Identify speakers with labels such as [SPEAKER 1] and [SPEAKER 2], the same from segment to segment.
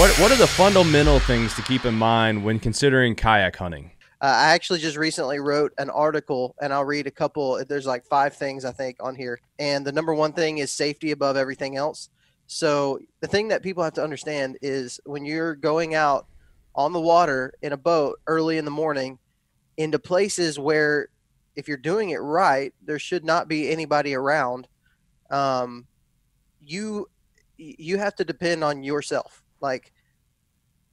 [SPEAKER 1] What What are the fundamental things to keep in mind when considering kayak hunting?
[SPEAKER 2] Uh, I actually just recently wrote an article, and I'll read a couple. There's like five things I think on here, and the number one thing is safety above everything else. So the thing that people have to understand is when you're going out on the water in a boat early in the morning into places where if you're doing it right, there should not be anybody around. Um, you you have to depend on yourself. Like,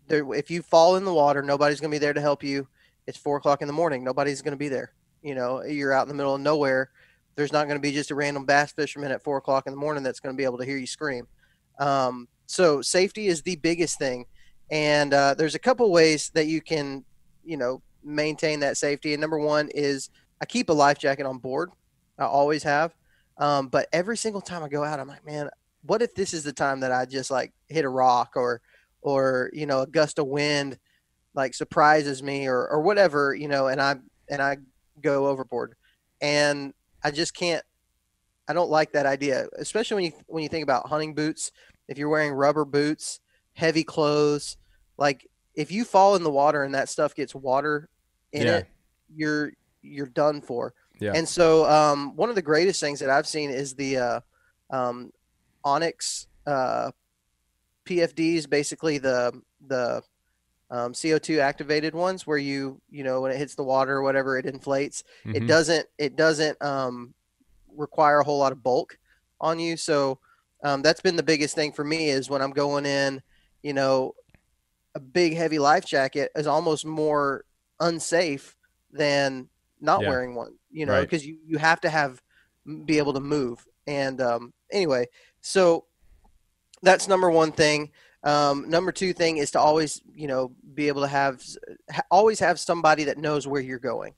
[SPEAKER 2] there, if you fall in the water, nobody's going to be there to help you it's four o'clock in the morning. Nobody's going to be there. You know, you're out in the middle of nowhere. There's not going to be just a random bass fisherman at four o'clock in the morning that's going to be able to hear you scream. Um, so safety is the biggest thing, and uh, there's a couple ways that you can, you know, maintain that safety. And number one is I keep a life jacket on board. I always have. Um, but every single time I go out, I'm like, man, what if this is the time that I just like hit a rock or, or you know, a gust of wind like surprises me or or whatever, you know, and I and I go overboard. And I just can't I don't like that idea, especially when you when you think about hunting boots. If you're wearing rubber boots, heavy clothes, like if you fall in the water and that stuff gets water in yeah. it, you're you're done for. Yeah. And so um, one of the greatest things that I've seen is the uh, um, Onyx uh, PFDs, basically the the um, CO2 activated ones where you you know when it hits the water or whatever it inflates. Mm-hmm. It doesn't it doesn't um, require a whole lot of bulk on you. So um, that's been the biggest thing for me is when I'm going in, you know, a big heavy life jacket is almost more unsafe than not yeah. wearing one. You know, because right. you you have to have be able to move. And um, anyway, so that's number one thing. Um, number two thing is to always, you know, be able to have, always have somebody that knows where you're going,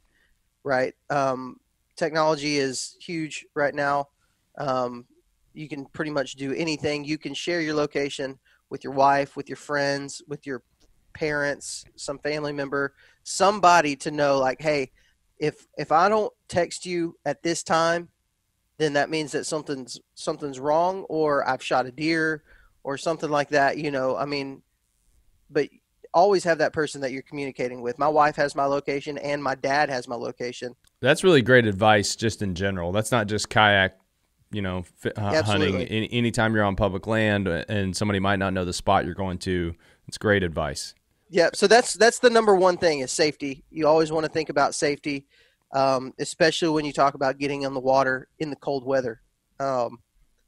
[SPEAKER 2] right? Um, technology is huge right now. Um, you can pretty much do anything. You can share your location with your wife, with your friends, with your parents, some family member, somebody to know, like, hey, if if I don't text you at this time, then that means that something's something's wrong, or I've shot a deer or something like that, you know, I mean, but always have that person that you're communicating with. My wife has my location and my dad has my location.
[SPEAKER 1] That's really great advice just in general. That's not just kayak, you know, uh, hunting. Any, anytime you're on public land and somebody might not know the spot you're going to, it's great advice.
[SPEAKER 2] Yeah, so that's that's the number one thing is safety. You always want to think about safety, um, especially when you talk about getting on the water in the cold weather. Um,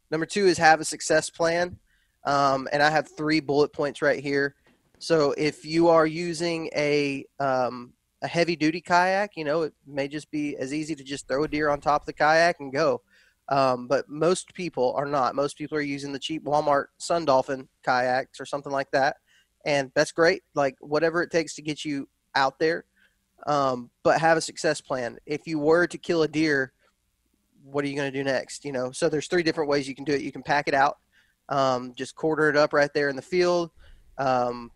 [SPEAKER 2] number two is have a success plan. Um, and I have three bullet points right here. So if you are using a um, a heavy duty kayak, you know, it may just be as easy to just throw a deer on top of the kayak and go. Um, but most people are not. Most people are using the cheap Walmart Sun Dolphin kayaks or something like that, and that's great. Like whatever it takes to get you out there, um, but have a success plan. If you were to kill a deer, what are you going to do next? You know, so there's three different ways you can do it. You can pack it out um, just quarter it up right there in the field, um,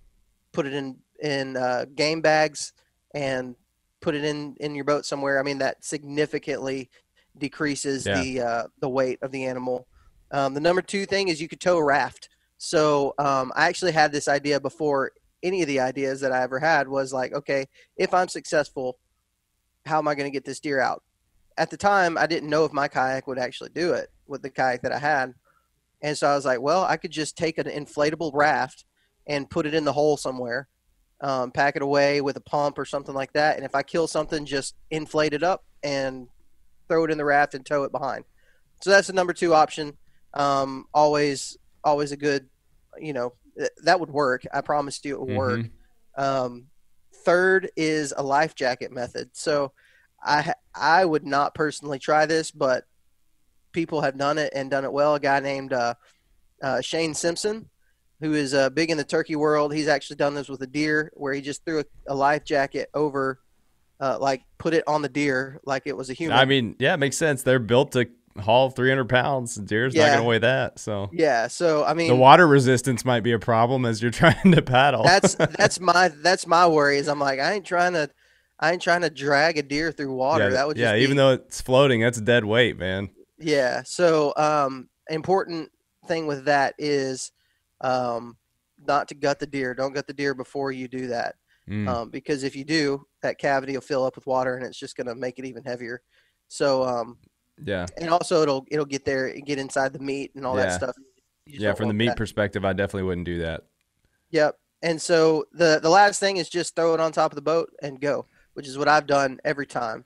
[SPEAKER 2] put it in in uh, game bags, and put it in in your boat somewhere. I mean that significantly decreases yeah. the uh, the weight of the animal. Um, the number two thing is you could tow a raft. So um, I actually had this idea before any of the ideas that I ever had was like, okay, if I'm successful, how am I going to get this deer out? At the time, I didn't know if my kayak would actually do it with the kayak that I had. And so I was like, well, I could just take an inflatable raft and put it in the hole somewhere, um, pack it away with a pump or something like that. And if I kill something, just inflate it up and throw it in the raft and tow it behind. So that's the number two option. Um, always, always a good, you know, that would work. I promised you it would mm-hmm. work. Um, third is a life jacket method. So I I would not personally try this, but people have done it and done it well. A guy named uh, uh, Shane Simpson, who is uh, big in the turkey world, he's actually done this with a deer where he just threw a, a life jacket over, uh, like put it on the deer like it was a human.
[SPEAKER 1] I mean, yeah, it makes sense. They're built to haul 300 pounds. Deer's yeah. not going to weigh that. So
[SPEAKER 2] yeah, so I mean,
[SPEAKER 1] the water resistance might be a problem as you're trying to paddle.
[SPEAKER 2] that's that's my that's my worry. Is I'm like I ain't trying to. I ain't trying to drag a deer through water.
[SPEAKER 1] Yeah,
[SPEAKER 2] that would
[SPEAKER 1] yeah.
[SPEAKER 2] Be,
[SPEAKER 1] even though it's floating, that's dead weight, man.
[SPEAKER 2] Yeah. So, um, important thing with that is um, not to gut the deer. Don't gut the deer before you do that, mm. um, because if you do, that cavity will fill up with water and it's just going to make it even heavier. So um,
[SPEAKER 1] yeah,
[SPEAKER 2] and also it'll it'll get there get inside the meat and all yeah. that stuff.
[SPEAKER 1] Yeah, from the meat that. perspective, I definitely wouldn't do that.
[SPEAKER 2] Yep. And so the the last thing is just throw it on top of the boat and go, which is what I've done every time.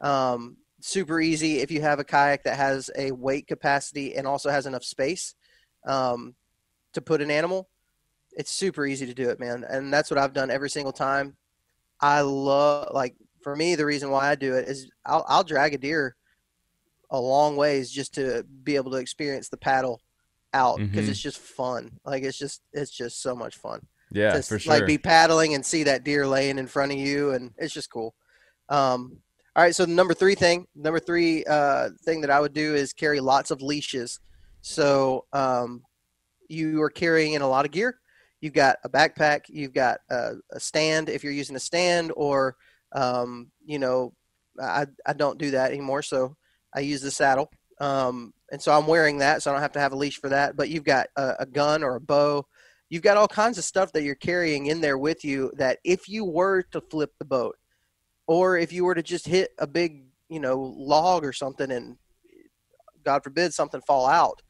[SPEAKER 2] Um, super easy if you have a kayak that has a weight capacity and also has enough space um, to put an animal. It's super easy to do it, man, and that's what I've done every single time. I love like for me the reason why I do it is I'll, I'll drag a deer a long ways just to be able to experience the paddle out because mm-hmm. it's just fun. Like it's just it's just so much fun.
[SPEAKER 1] Yeah,
[SPEAKER 2] to,
[SPEAKER 1] for sure.
[SPEAKER 2] Like be paddling and see that deer laying in front of you, and it's just cool. Um, all right, so the number three thing, number three uh, thing that I would do is carry lots of leashes. So um, you are carrying in a lot of gear. You've got a backpack, you've got a, a stand if you're using a stand, or um, you know, I I don't do that anymore. So I use the saddle. Um, and so I'm wearing that, so I don't have to have a leash for that. But you've got a, a, gun or a bow. You've got all kinds of stuff that you're carrying in there with you. That if you were to flip the boat, or if you were to just hit a big, you know, log or something, and God forbid something fall out,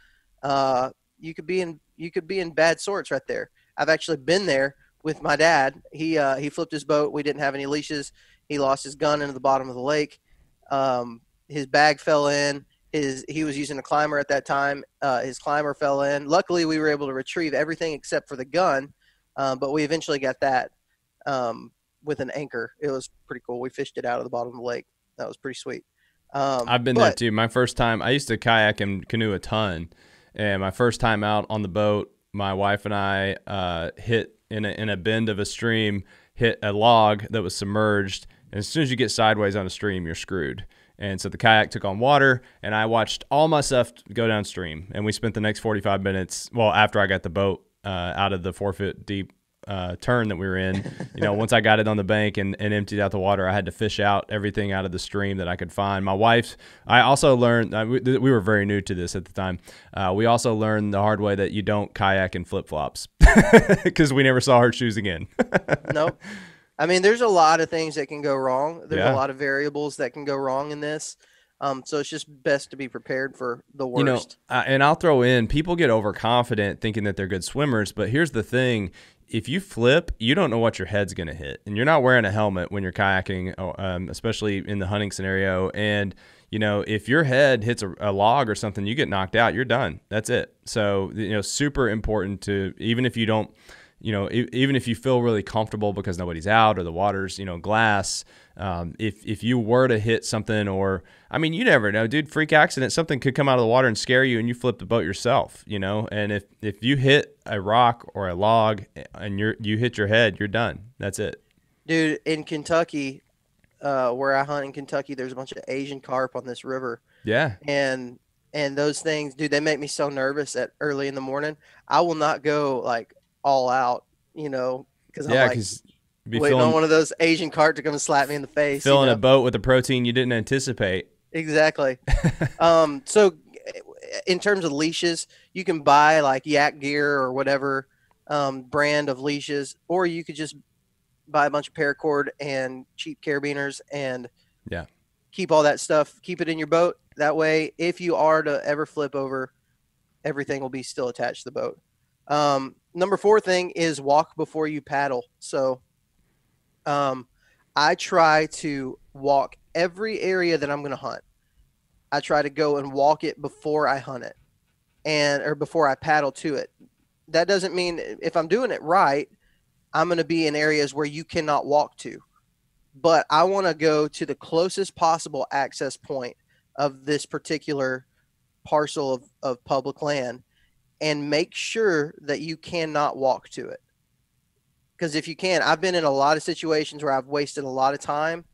[SPEAKER 2] uh, you could be in you could be in bad sorts right there. I've actually been there with my dad. He uh, he flipped his boat. We didn't have any leashes. He lost his gun into the bottom of the lake. Um, his bag fell in his he was using a climber at that time. Uh, his climber fell in. Luckily, we were able to retrieve everything except for the gun, um, but we eventually got that um, with an anchor. It was pretty cool. We fished it out of the bottom of the lake. That was pretty sweet. Um,
[SPEAKER 1] I've been but, there too. My first time, I used to kayak and canoe a ton, and my first time out on the boat, my wife and I uh, hit in a, in a bend of a stream, hit a log that was submerged. And as soon as you get sideways on a stream, you're screwed. And so the kayak took on water, and I watched all my stuff go downstream. And we spent the next 45 minutes, well, after I got the boat uh, out of the four foot deep uh, turn that we were in, you know, once I got it on the bank and, and emptied out the water, I had to fish out everything out of the stream that I could find. My wife, I also learned, uh, we, we, were very new to this at the time. Uh, we also learned the hard way that you don't kayak in flip flops because we never saw her shoes again.
[SPEAKER 2] nope. I mean, there's a lot of things that can go wrong. There's yeah. a lot of variables that can go wrong in this. Um, so it's just best to be prepared for the worst. You know,
[SPEAKER 1] uh, and I'll throw in people get overconfident thinking that they're good swimmers, but here's the thing: if you flip, you don't know what your head's going to hit, and you're not wearing a helmet when you're kayaking, oh, um, especially in the hunting scenario. And you know, if your head hits a, a, log or something, you get knocked out. You're done. That's it. So you know, super important to even if you don't you know, even if you feel really comfortable because nobody's out or the water's, you know, glass, um, if, if you were to hit something or, I mean, you never know, dude, freak accident, something could come out of the water and scare you and you flip the boat yourself, you know? And if, if you hit a rock or a log and you're, you hit your head, you're done. That's it.
[SPEAKER 2] Dude, in Kentucky, uh, where I hunt in Kentucky, there's a bunch of Asian carp on this river.
[SPEAKER 1] Yeah.
[SPEAKER 2] And, and those things, dude, they make me so nervous at early in the morning. I will not go like all out, you know, because yeah, because waiting filling, on one of those Asian carp to come and slap me in the face.
[SPEAKER 1] Filling
[SPEAKER 2] you know?
[SPEAKER 1] a boat with a protein you didn't anticipate.
[SPEAKER 2] Exactly. um, so, in terms of leashes, you can buy like Yak Gear or whatever um, brand of leashes, or you could just buy a bunch of paracord and cheap carabiners and
[SPEAKER 1] yeah,
[SPEAKER 2] keep all that stuff. Keep it in your boat. That way, if you are to ever flip over, everything will be still attached to the boat. Um, number four thing is walk before you paddle. So um, I try to walk every area that I'm going to hunt. I try to go and walk it before I hunt it and or before I paddle to it. That doesn't mean if I'm doing it right, I'm going to be in areas where you cannot walk to. But I want to go to the closest possible access point of this particular parcel of, of public land and make sure that you cannot walk to it. Because if you can, I've been in a lot of situations where I've wasted a lot of time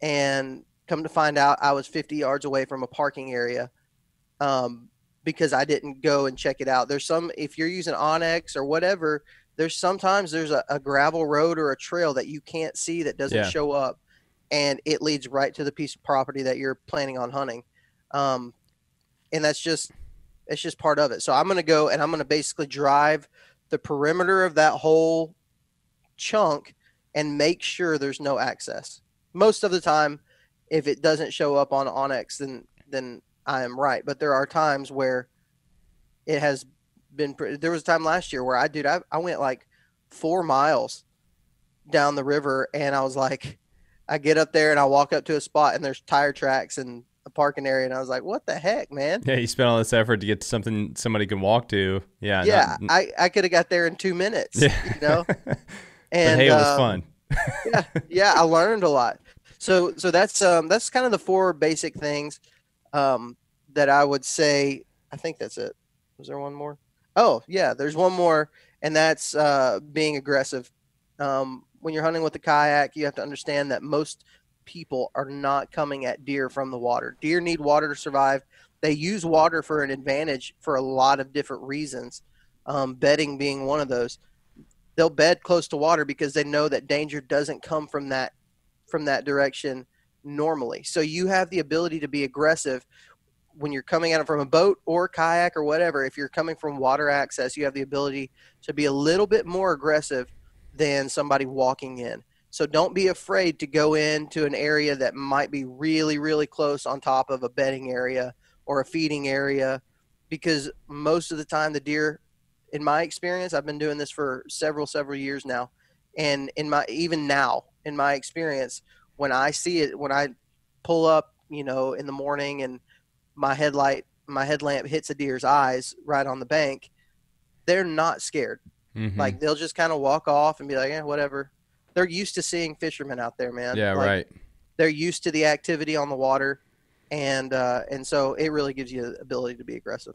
[SPEAKER 2] and come to find out I was 50 yards away from a parking area um, because I didn't go and check it out. There's some, if you're using onX or whatever, there's sometimes there's a, a gravel road or a trail that you can't see that doesn't yeah. show up and it leads right to the piece of property that you're planning on hunting. Um, and that's just it's just part of it. So I'm going to go and I'm going to basically drive the perimeter of that whole chunk and make sure there's no access. Most of the time, if it doesn't show up on onX, then then I am right. But there are times where it has been. There was a time last year where I dude, I, I went like four miles down the river, and I was like, I get up there and I walk up to a spot, and there's tire tracks and parking area, and I was like, "What the heck, man?"
[SPEAKER 1] Yeah, you spent all this effort to get to something somebody can walk to. Yeah,
[SPEAKER 2] yeah. Not, I I could have got there in two minutes. Yeah. you know.
[SPEAKER 1] And hey, it was um, fun.
[SPEAKER 2] yeah, yeah, I learned a lot. So so that's um that's kind of the four basic things um that I would say. I think that's it. Was there one more? Oh yeah, there's one more, and that's uh, being aggressive. Um, when you're hunting with a kayak, you have to understand that most people are not coming at deer from the water. Deer need water to survive. They use water for an advantage for a lot of different reasons, um, bedding being one of those. They'll bed close to water because they know that danger doesn't come from that from that direction normally. So you have the ability to be aggressive when you're coming at it from a boat or kayak or whatever. If you're coming from water access, you have the ability to be a little bit more aggressive than somebody walking in. So don't be afraid to go into an area that might be really, really close on top of a bedding area or a feeding area because most of the time the deer in my experience i've been doing this for several several years now and in my even now in my experience when i see it when i pull up you know in the morning and my headlight my headlamp hits a deer's eyes right on the bank they're not scared mm-hmm. like they'll just kind of walk off and be like yeah whatever they're used to seeing fishermen out there, man.
[SPEAKER 1] Yeah,
[SPEAKER 2] like,
[SPEAKER 1] right.
[SPEAKER 2] They're used to the activity on the water, and uh, and so it really gives you the ability to be aggressive.